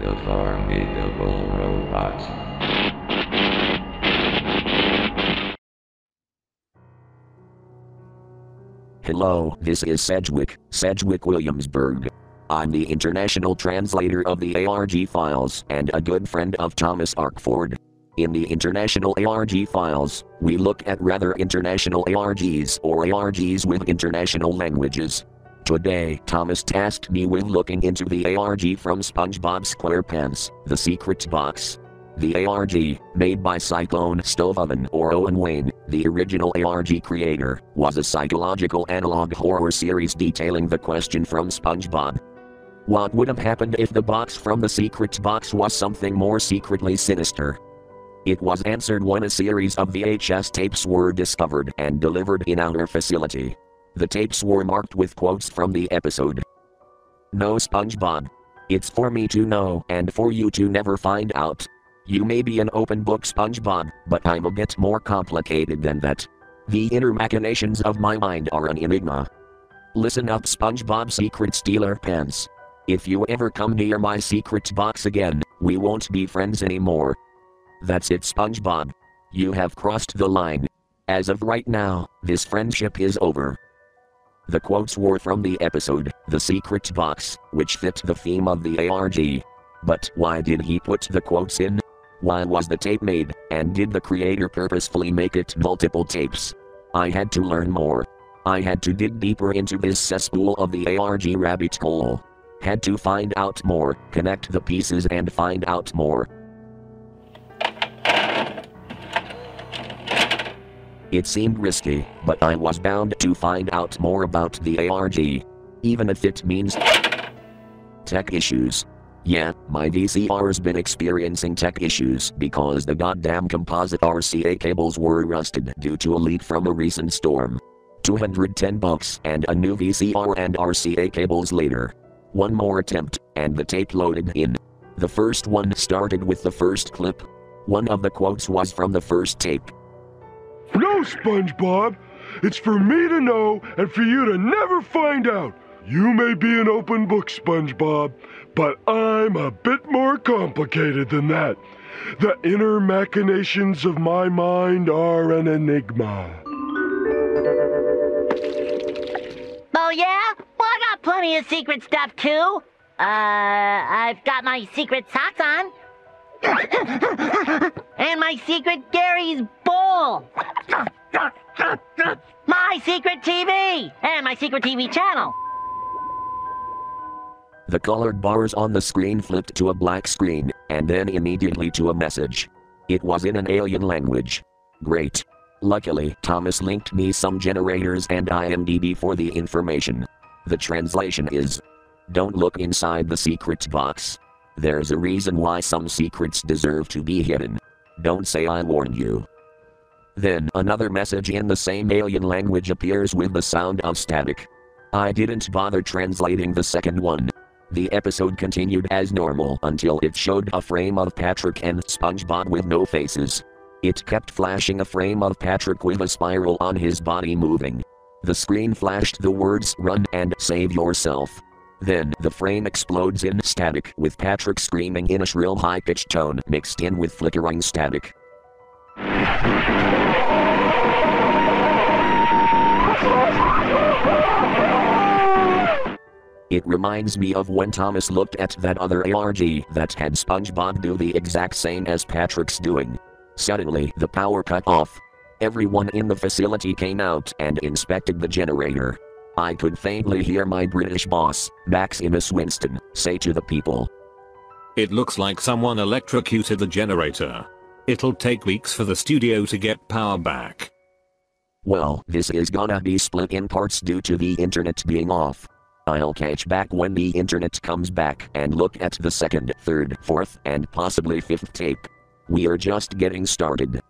The formidable robot. Hello, this is Sedgwick, Sedgwick Williamsburg. I'm the international translator of the ARG files and a good friend of Thomas Arkford. In the international ARG files, we look at rather international ARGs or ARGs with international languages. Today, Thomas tasked me with looking into the ARG from SpongeBob SquarePants, The Secret Box. The ARG, made by Cyclone Stove Oven or Owen Wayne, the original ARG creator, was a psychological analog horror series detailing the question from SpongeBob. What would have happened if the box from the secret box was something more secretly sinister? It was answered when a series of VHS tapes were discovered and delivered in our facility. The tapes were marked with quotes from the episode. No SpongeBob. It's for me to know and for you to never find out. You may be an open book SpongeBob, but I'm a bit more complicated than that. The inner machinations of my mind are an enigma. Listen up, SpongeBob Secret Stealer Pants. If you ever come near my secret box again, we won't be friends anymore. That's it, SpongeBob. You have crossed the line. As of right now, this friendship is over. The quotes were from the episode, The Secret Box, which fit the theme of the ARG. But why did he put the quotes in? Why was the tape made, and did the creator purposefully make it multiple tapes? I had to learn more. I had to dig deeper into this cesspool of the ARG rabbit hole. Had to find out more, connect the pieces and find out more. It seemed risky, but I was bound to find out more about the ARG. Even if it means tech issues. Yeah, my VCR's been experiencing tech issues because the goddamn composite RCA cables were rusted due to a leak from a recent storm. 210 bucks and a new VCR and RCA cables later. One more attempt, and the tape loaded in. The first one started with the first clip. One of the quotes was from the first tape. No, SpongeBob. It's for me to know and for you to never find out. You may be an open book, SpongeBob, but I'm a bit more complicated than that. The inner machinations of my mind are an enigma. Oh yeah? Well, I got plenty of secret stuff too. Uh, I've got my secret socks on. and my secret Gary's bowl. My secret TV! And my secret TV channel. The colored bars on the screen flipped to a black screen, and then immediately to a message. It was in an alien language. Great. Luckily, Thomas linked me some generators and IMDb for the information. The translation is Don't look inside the secret box. There's a reason why some secrets deserve to be hidden. Don't say I warned you. Then another message in the same alien language appears with the sound of static. I didn't bother translating the second one. The episode continued as normal until it showed a frame of Patrick and SpongeBob with no faces. It kept flashing a frame of Patrick with a spiral on his body moving. The screen flashed the words run and save yourself. Then the frame explodes in static with Patrick screaming in a shrill high pitched tone mixed in with flickering static. It reminds me of when Thomas looked at that other ARG that had SpongeBob do the exact same as Patrick's doing. Suddenly, the power cut off. Everyone in the facility came out and inspected the generator. I could faintly hear my British boss, Maximus Winston, say to the people, It looks like someone electrocuted the generator. It'll take weeks for the studio to get power back. Well, this is gonna be split in parts due to the internet being off. I'll catch back when the internet comes back and look at the second, third, fourth, and possibly fifth tape. We're just getting started.